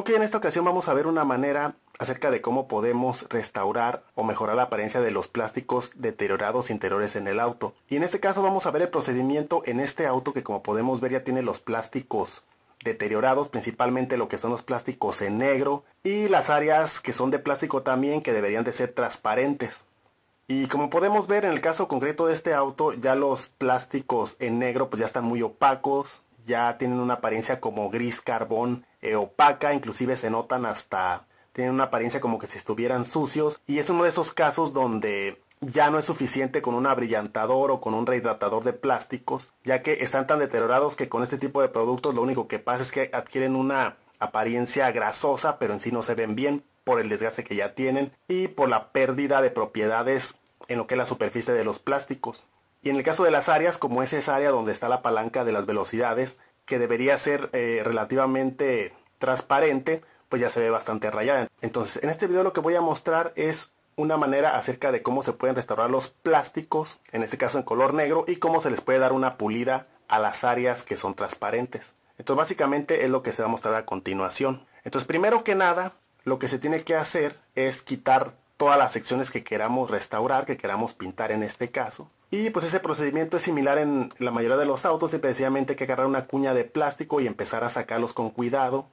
Ok, en esta ocasión vamos a ver una manera acerca de cómo podemos restaurar o mejorar la apariencia de los plásticos deteriorados interiores en el auto. Y en este caso vamos a ver el procedimiento en este auto que como podemos ver ya tiene los plásticos deteriorados, principalmente lo que son los plásticos en negro y las áreas que son de plástico también que deberían de ser transparentes. Y como podemos ver en el caso concreto de este auto, ya los plásticos en negro pues ya están muy opacos, ya tienen una apariencia como gris carbón eh, opaca, inclusive se notan hasta, tienen una apariencia como que si estuvieran sucios y es uno de esos casos donde ya no es suficiente con un abrillantador o con un rehidratador de plásticos, ya que están tan deteriorados que con este tipo de productos lo único que pasa es que adquieren una apariencia grasosa, pero en sí no se ven bien por el desgaste que ya tienen y por la pérdida de propiedades en lo que es la superficie de los plásticos. Y en el caso de las áreas, como es esa área donde está la palanca de las velocidades, que debería ser eh, relativamente transparente, pues ya se ve bastante rayada. Entonces, en este video lo que voy a mostrar es una manera acerca de cómo se pueden restaurar los plásticos, en este caso en color negro, y cómo se les puede dar una pulida a las áreas que son transparentes. Entonces, básicamente es lo que se va a mostrar a continuación. Entonces, primero que nada, lo que se tiene que hacer es quitar todas las secciones que queramos restaurar, que queramos pintar en este caso. Y pues ese procedimiento es similar en la mayoría de los autos, y precisamente hay que agarrar una cuña de plástico y empezar a sacarlos con cuidado,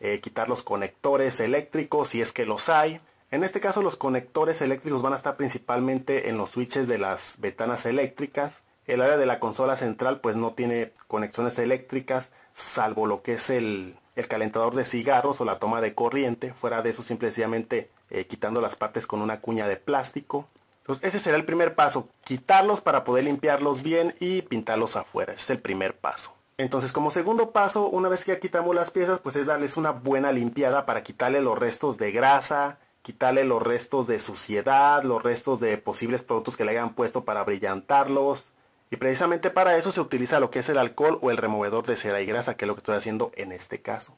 eh, quitar los conectores eléctricos si es que los hay. En este caso los conectores eléctricos van a estar principalmente en los switches de las ventanas eléctricas. El área de la consola central pues no tiene conexiones eléctricas, salvo lo que es el, el calentador de cigarros o la toma de corriente. Fuera de eso simplemente eh, quitando las partes con una cuña de plástico. Entonces ese será el primer paso, quitarlos para poder limpiarlos bien y pintarlos afuera. Ese es el primer paso. Entonces como segundo paso, una vez que ya quitamos las piezas, pues es darles una buena limpiada para quitarle los restos de grasa, quitarle los restos de suciedad, los restos de posibles productos que le hayan puesto para brillantarlos. Y precisamente para eso se utiliza lo que es el alcohol o el removedor de cera y grasa, que es lo que estoy haciendo en este caso.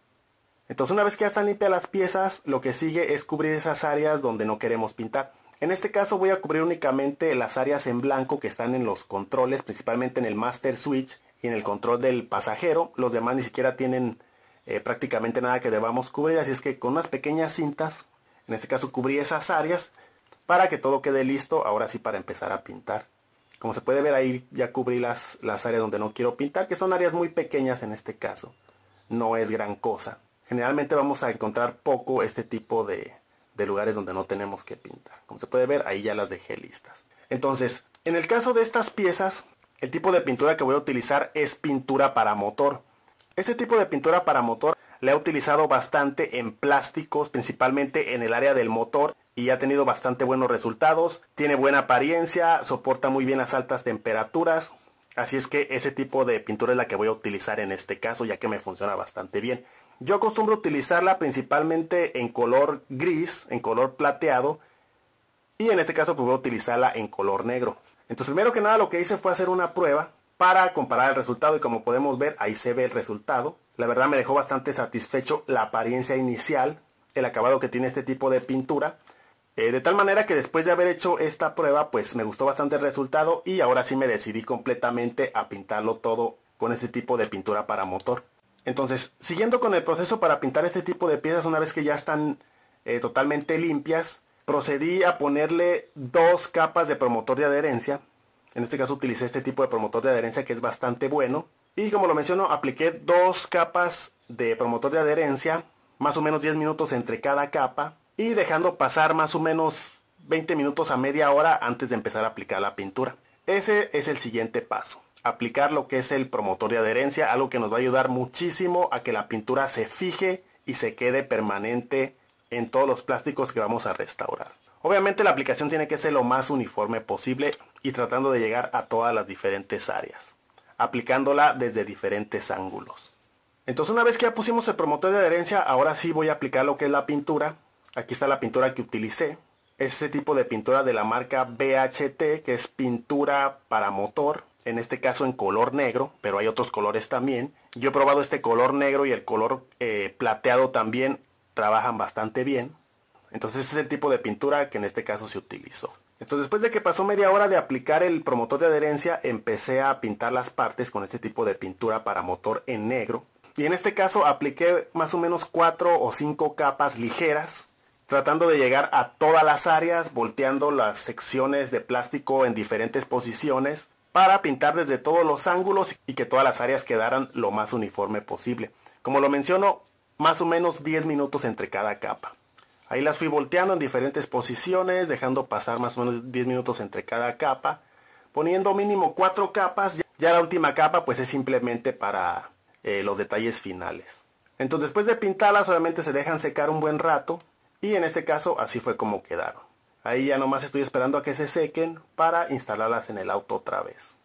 Entonces una vez que ya están limpias las piezas, lo que sigue es cubrir esas áreas donde no queremos pintar. En este caso voy a cubrir únicamente las áreas en blanco que están en los controles, principalmente en el Master Switch y en el control del pasajero. Los demás ni siquiera tienen eh, prácticamente nada que debamos cubrir, así es que con unas pequeñas cintas, en este caso cubrí esas áreas para que todo quede listo, ahora sí para empezar a pintar. Como se puede ver ahí ya cubrí las, las áreas donde no quiero pintar, que son áreas muy pequeñas en este caso. No es gran cosa generalmente vamos a encontrar poco este tipo de, lugares donde no tenemos que pintar. Como se puede ver, ahí ya las dejé listas. Entonces, en el caso de estas piezas, el tipo de pintura que voy a utilizar es pintura para motor. Este tipo de pintura para motor la he utilizado bastante en plásticos, principalmente en el área del motor y ha tenido bastante buenos resultados. Tiene buena apariencia, soporta muy bien las altas temperaturas. Así es que ese tipo de pintura es la que voy a utilizar en este caso, ya que me funciona bastante bien. Yo acostumbro utilizarla principalmente en color gris, en color plateado. Y en este caso pues voy a utilizarla en color negro. Entonces primero que nada lo que hice fue hacer una prueba para comparar el resultado y como podemos ver ahí se ve el resultado. La verdad me dejó bastante satisfecho la apariencia inicial, el acabado que tiene este tipo de pintura. Eh, de tal manera que después de haber hecho esta prueba pues me gustó bastante el resultado y ahora sí me decidí completamente a pintarlo todo con este tipo de pintura para motor. Entonces, siguiendo con el proceso para pintar este tipo de piezas una vez que ya están eh, totalmente limpias, procedí a ponerle dos capas de promotor de adherencia. En este caso utilicé este tipo de promotor de adherencia que es bastante bueno. Y como lo menciono, apliqué dos capas de promotor de adherencia, más o menos 10 minutos entre cada capa. Y dejando pasar más o menos 20 minutos a media hora antes de empezar a aplicar la pintura. Ese es el siguiente paso aplicar lo que es el promotor de adherencia, algo que nos va a ayudar muchísimo a que la pintura se fije y se quede permanente en todos los plásticos que vamos a restaurar. Obviamente la aplicación tiene que ser lo más uniforme posible y tratando de llegar a todas las diferentes áreas, aplicándola desde diferentes ángulos. Entonces una vez que ya pusimos el promotor de adherencia, ahora sí voy a aplicar lo que es la pintura. Aquí está la pintura que utilicé. Es ese tipo de pintura de la marca BHT, que es pintura para motor en este caso en color negro, pero hay otros colores también. Yo he probado este color negro y el color eh, plateado también trabajan bastante bien. Entonces ese es el tipo de pintura que en este caso se utilizó. Entonces después de que pasó media hora de aplicar el promotor de adherencia, empecé a pintar las partes con este tipo de pintura para motor en negro. Y en este caso apliqué más o menos 4 o 5 capas ligeras, tratando de llegar a todas las áreas, volteando las secciones de plástico en diferentes posiciones para pintar desde todos los ángulos y que todas las áreas quedaran lo más uniforme posible. Como lo menciono, más o menos 10 minutos entre cada capa. Ahí las fui volteando en diferentes posiciones, dejando pasar más o menos 10 minutos entre cada capa, poniendo mínimo 4 capas. Ya la última capa pues es simplemente para eh, los detalles finales. Entonces después de pintarlas obviamente se dejan secar un buen rato y en este caso así fue como quedaron. Ahí ya nomás estoy esperando a que se sequen para instalarlas en el auto otra vez.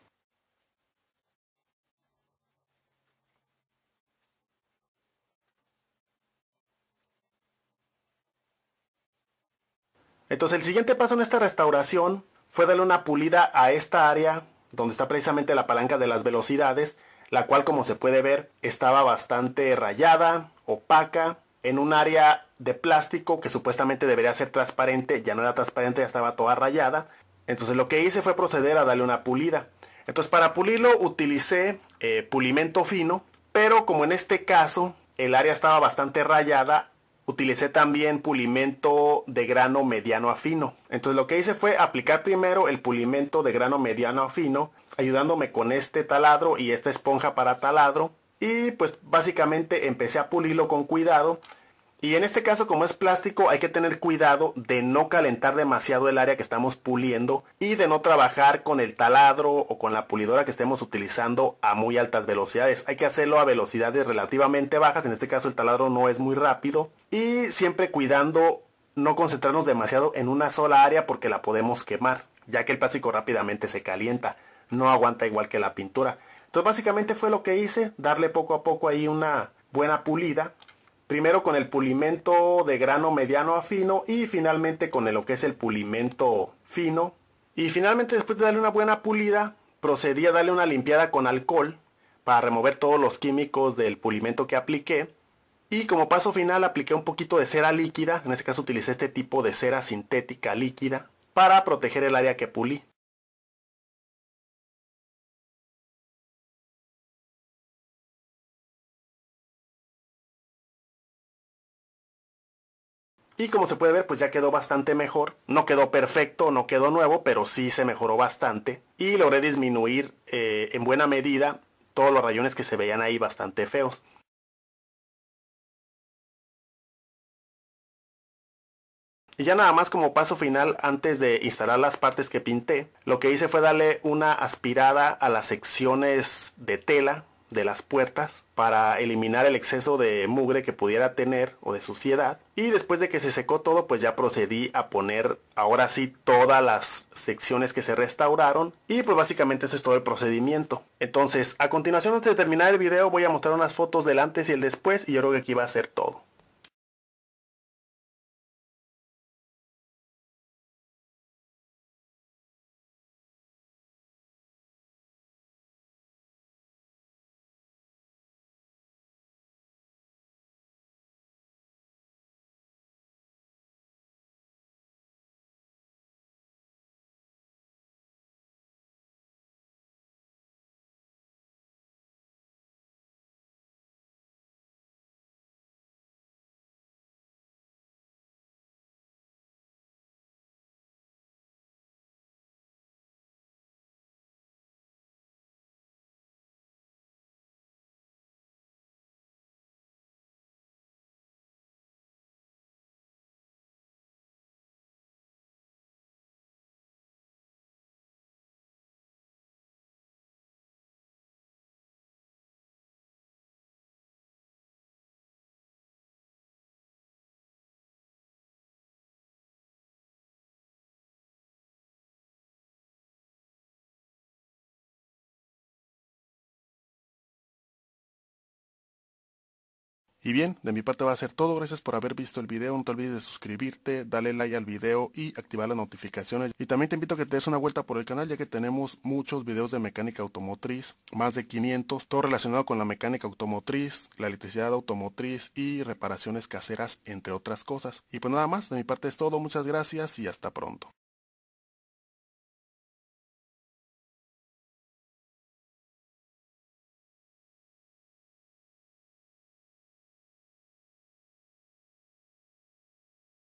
Entonces el siguiente paso en esta restauración fue darle una pulida a esta área donde está precisamente la palanca de las velocidades, la cual como se puede ver estaba bastante rayada, opaca, en un área de plástico que supuestamente debería ser transparente, ya no era transparente, ya estaba toda rayada. Entonces lo que hice fue proceder a darle una pulida. Entonces para pulirlo utilicé eh, pulimento fino, pero como en este caso el área estaba bastante rayada, utilicé también pulimento de grano mediano a fino. Entonces lo que hice fue aplicar primero el pulimento de grano mediano a fino, ayudándome con este taladro y esta esponja para taladro y pues básicamente empecé a pulirlo con cuidado y en este caso como es plástico hay que tener cuidado de no calentar demasiado el área que estamos puliendo y de no trabajar con el taladro o con la pulidora que estemos utilizando a muy altas velocidades. Hay que hacerlo a velocidades relativamente bajas, en este caso el taladro no es muy rápido y siempre cuidando no concentrarnos demasiado en una sola área porque la podemos quemar, ya que el plástico rápidamente se calienta, no aguanta igual que la pintura. Entonces básicamente fue lo que hice, darle poco a poco ahí una buena pulida. Primero con el pulimento de grano mediano a fino y finalmente con lo que es el pulimento fino. Y finalmente después de darle una buena pulida, procedí a darle una limpiada con alcohol para remover todos los químicos del pulimento que apliqué. Y como paso final apliqué un poquito de cera líquida, en este caso utilicé este tipo de cera sintética líquida, para proteger el área que pulí. Y como se puede ver, pues ya quedó bastante mejor. No quedó perfecto, no quedó nuevo, pero sí se mejoró bastante. Y logré disminuir eh, en buena medida todos los rayones que se veían ahí bastante feos. Y ya nada más como paso final, antes de instalar las partes que pinté, lo que hice fue darle una aspirada a las secciones de tela de las puertas para eliminar el exceso de mugre que pudiera tener o de suciedad. Y después de que se secó todo, pues ya procedí a poner ahora sí todas las secciones que se restauraron. Y pues básicamente eso es todo el procedimiento. Entonces, a continuación antes de terminar el video voy a mostrar unas fotos del antes y el después y yo creo que aquí va a ser todo. Y bien, de mi parte va a ser todo. Gracias por haber visto el video. No te olvides de suscribirte, darle like al video y activar las notificaciones. Y también te invito a que te des una vuelta por el canal ya que tenemos muchos videos de mecánica automotriz, más de 500, todo relacionado con la mecánica automotriz, la electricidad automotriz y reparaciones caseras, entre otras cosas. Y pues nada más, de mi parte es todo. Muchas gracias y hasta pronto.